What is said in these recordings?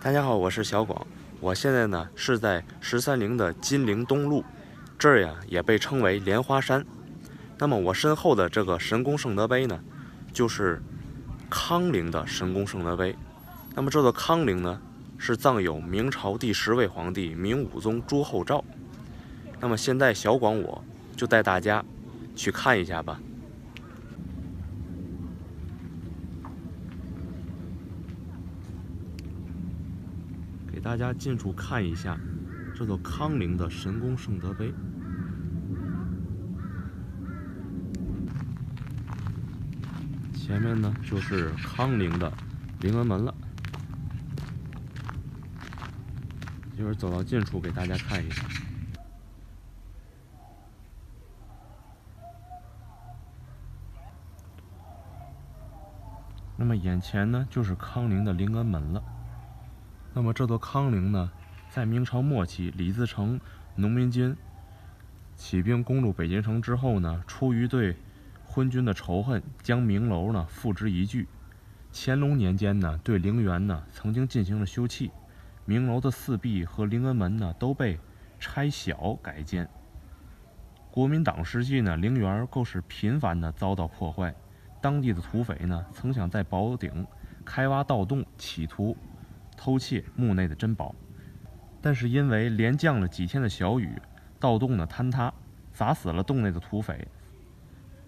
大家好，我是小广，我现在呢是在十三陵的金陵东路，这儿呀也被称为莲花山。那么我身后的这个神功圣德碑呢，就是康陵的神功圣德碑。那么这座康陵呢，是葬有明朝第十位皇帝明武宗朱厚照。那么现在小广我就带大家去看一下吧。大家近处看一下这座康陵的神功圣德碑。前面呢就是康陵的灵恩门了，一会儿走到近处给大家看一下。那么眼前呢就是康陵的灵恩门了。那么这座康陵呢，在明朝末期，李自成农民军起兵攻入北京城之后呢，出于对昏君的仇恨，将明楼呢付之一炬。乾隆年间呢，对陵园呢曾经进行了修葺，明楼的四壁和陵恩门呢都被拆小改建。国民党时期呢，陵园更是频繁的遭到破坏，当地的土匪呢曾想在宝顶开挖盗洞，企图。偷窃墓内的珍宝，但是因为连降了几天的小雨，盗洞呢坍塌，砸死了洞内的土匪，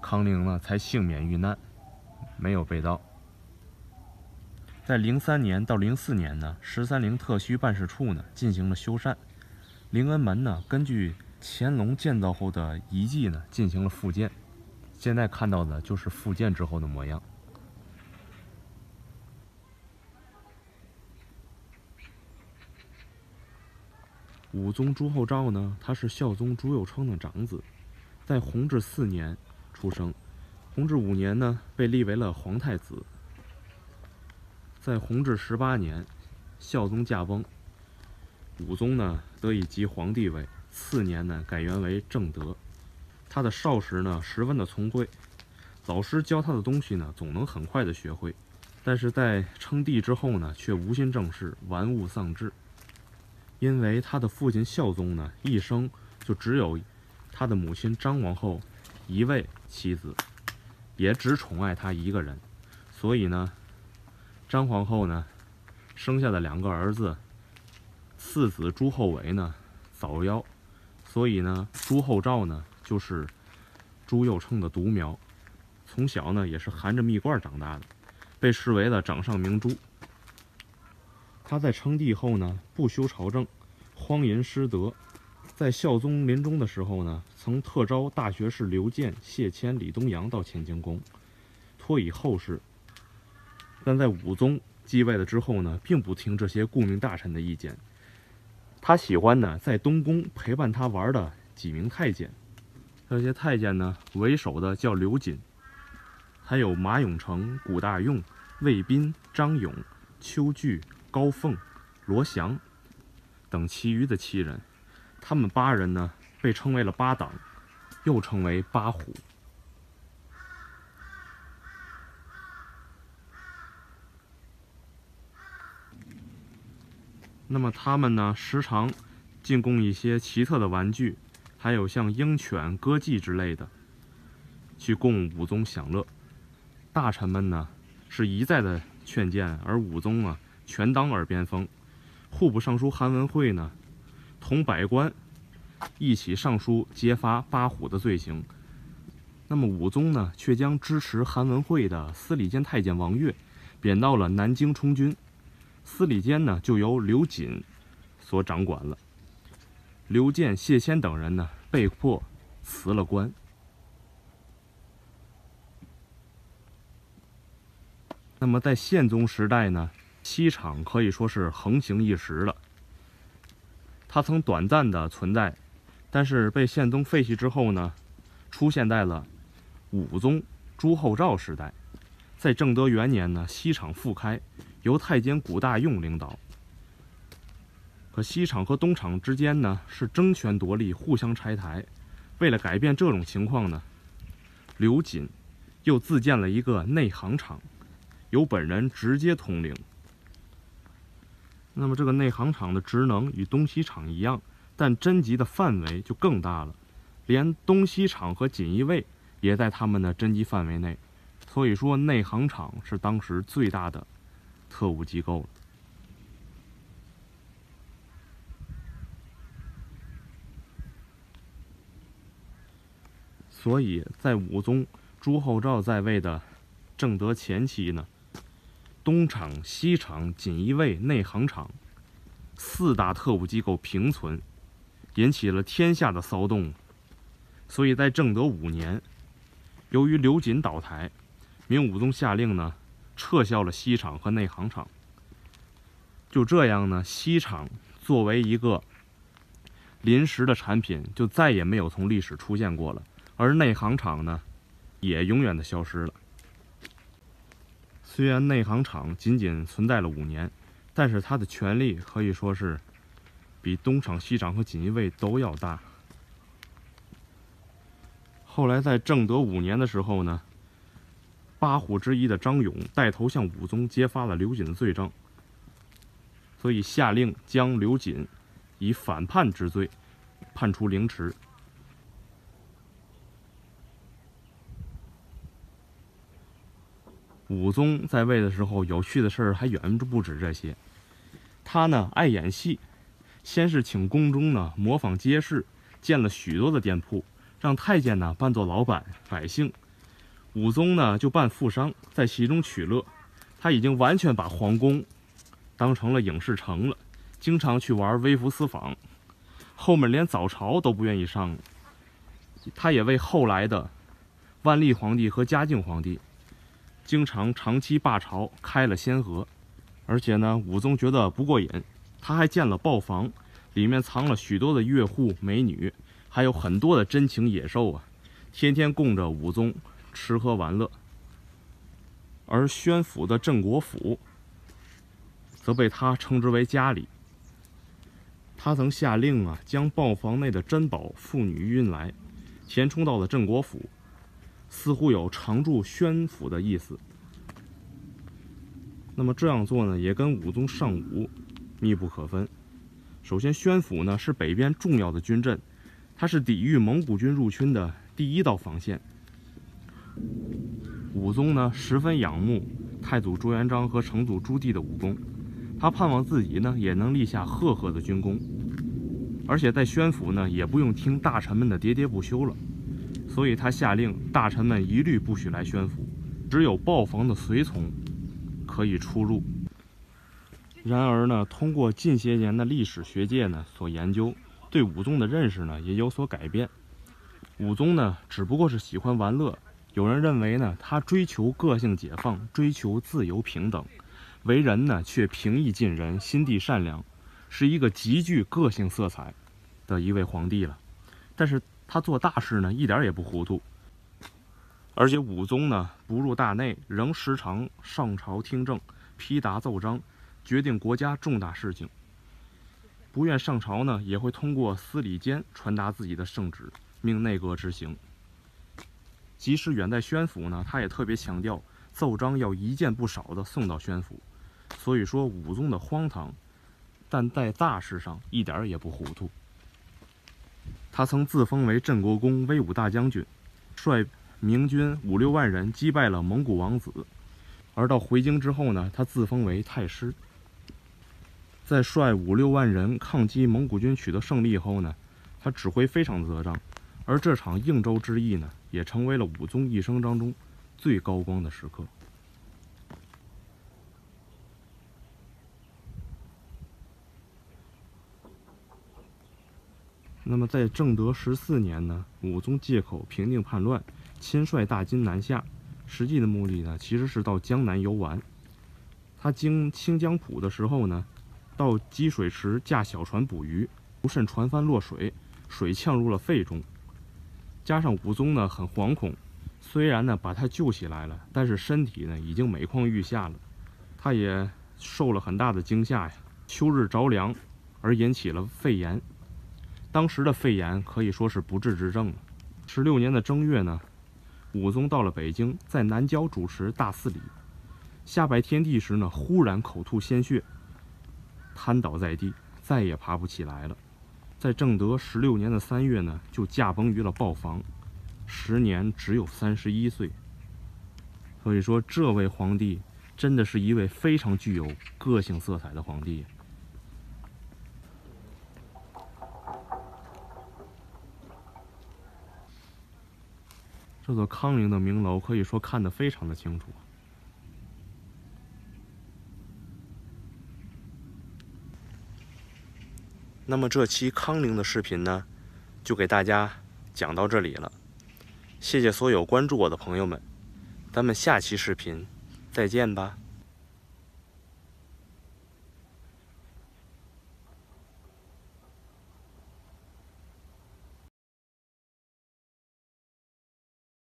康陵呢才幸免遇难，没有被盗。在零三年到零四年呢，十三陵特区办事处呢进行了修缮，灵恩门呢根据乾隆建造后的遗迹呢进行了复建，现在看到的就是复建之后的模样。武宗朱厚照呢，他是孝宗朱佑樘的长子，在弘治四年出生，弘治五年呢被立为了皇太子。在弘治十八年，孝宗驾崩，武宗呢得以即皇帝位，次年呢改元为正德。他的少时呢十分的聪慧，老师教他的东西呢总能很快的学会，但是在称帝之后呢却无心正事，玩物丧志。因为他的父亲孝宗呢，一生就只有他的母亲张皇后一位妻子，也只宠爱他一个人，所以呢，张皇后呢生下的两个儿子，次子朱厚伟呢早夭，所以呢，朱厚照呢就是朱佑樘的独苗，从小呢也是含着蜜罐长大的，被视为了掌上明珠。他在称帝后呢，不修朝政，荒淫失德。在孝宗临终的时候呢，曾特招大学士刘建、谢谦、李东阳到乾清宫，托以后事。但在武宗继位了之后呢，并不听这些顾命大臣的意见。他喜欢呢，在东宫陪伴他玩的几名太监。这些太监呢，为首的叫刘瑾，还有马永成、古大用、魏彬、张勇、邱据。高凤、罗祥等其余的七人，他们八人呢被称为了八党，又称为八虎。那么他们呢时常进贡一些奇特的玩具，还有像鹰犬、歌妓之类的，去供武宗享乐。大臣们呢是一再的劝谏，而武宗啊。全当耳边风，户部尚书韩文惠呢，同百官一起上书揭发八虎的罪行。那么武宗呢，却将支持韩文惠的司礼监太监王悦贬到了南京充军，司礼监呢就由刘瑾所掌管了。刘健、谢谦等人呢，被迫辞了官。那么在宪宗时代呢？西厂可以说是横行一时了。它曾短暂的存在，但是被宪宗废弃之后呢，出现在了武宗朱厚照时代。在正德元年呢，西厂复开，由太监古大用领导。可西厂和东厂之间呢是争权夺利，互相拆台。为了改变这种情况呢，刘瑾又自建了一个内行厂，由本人直接统领。那么这个内行场的职能与东西厂一样，但侦缉的范围就更大了，连东西厂和锦衣卫也在他们的侦缉范围内。所以说，内行厂是当时最大的特务机构了。所以在武宗朱厚照在位的正德前期呢，东厂、西厂、锦衣卫、内行厂四大特务机构并存，引起了天下的骚动。所以在正德五年，由于刘瑾倒台，明武宗下令呢，撤销了西厂和内行厂。就这样呢，西厂作为一个临时的产品，就再也没有从历史出现过了。而内行厂呢，也永远的消失了。虽然内行厂仅仅存在了五年，但是它的权力可以说是比东厂、西厂和锦衣卫都要大。后来在正德五年的时候呢，八虎之一的张勇带头向武宗揭发了刘瑾的罪证，所以下令将刘瑾以反叛之罪判处凌迟。武宗在位的时候，有趣的事儿还远不止这些。他呢爱演戏，先是请宫中呢模仿街市，建了许多的店铺，让太监呢扮作老板，百姓武宗呢就扮富商，在其中取乐。他已经完全把皇宫当成了影视城了，经常去玩微服私访，后面连早朝都不愿意上了。他也为后来的万历皇帝和嘉靖皇帝。经常长期罢朝，开了先河，而且呢，武宗觉得不过瘾，他还建了豹房，里面藏了许多的岳户美女，还有很多的珍禽野兽啊，天天供着武宗吃喝玩乐。而宣府的镇国府，则被他称之为家里。他曾下令啊，将豹房内的珍宝妇女运来，填充到了镇国府。似乎有常驻宣府的意思。那么这样做呢，也跟武宗尚武密不可分。首先，宣府呢是北边重要的军镇，它是抵御蒙古军入侵的第一道防线。武宗呢十分仰慕太祖朱元璋和成祖朱棣的武功，他盼望自己呢也能立下赫赫的军功，而且在宣府呢也不用听大臣们的喋喋不休了。所以他下令，大臣们一律不许来宣府，只有豹房的随从可以出入。然而呢，通过近些年的历史学界呢所研究，对武宗的认识呢也有所改变。武宗呢只不过是喜欢玩乐，有人认为呢他追求个性解放，追求自由平等，为人呢却平易近人，心地善良，是一个极具个性色彩的一位皇帝了。但是。他做大事呢，一点也不糊涂。而且武宗呢，不入大内，仍时常上朝听政、批答奏章，决定国家重大事情。不愿上朝呢，也会通过司礼监传达自己的圣旨，命内阁执行。即使远在宣府呢，他也特别强调奏章要一件不少的送到宣府。所以说，武宗的荒唐，但在大事上一点也不糊涂。他曾自封为镇国公、威武大将军，率明军五六万人击败了蒙古王子。而到回京之后呢，他自封为太师。在率五六万人抗击蒙古军取得胜利后呢，他指挥非常得当。而这场应州之役呢，也成为了武宗一生当中最高光的时刻。那么，在正德十四年呢，武宗借口平定叛乱，亲率大军南下。实际的目的呢，其实是到江南游玩。他经清江浦的时候呢，到积水池驾小船捕鱼，不慎船帆落水，水呛入了肺中。加上武宗呢很惶恐，虽然呢把他救起来了，但是身体呢已经每况愈下了。他也受了很大的惊吓呀，秋日着凉，而引起了肺炎。当时的肺炎可以说是不治之症了。十六年的正月呢，武宗到了北京，在南郊主持大祀礼。下拜天地时呢，忽然口吐鲜血，瘫倒在地，再也爬不起来了。在正德十六年的三月呢，就驾崩于了豹房，时年只有三十一岁。所以说，这位皇帝真的是一位非常具有个性色彩的皇帝。这座康陵的名楼可以说看得非常的清楚。那么这期康陵的视频呢，就给大家讲到这里了。谢谢所有关注我的朋友们，咱们下期视频再见吧。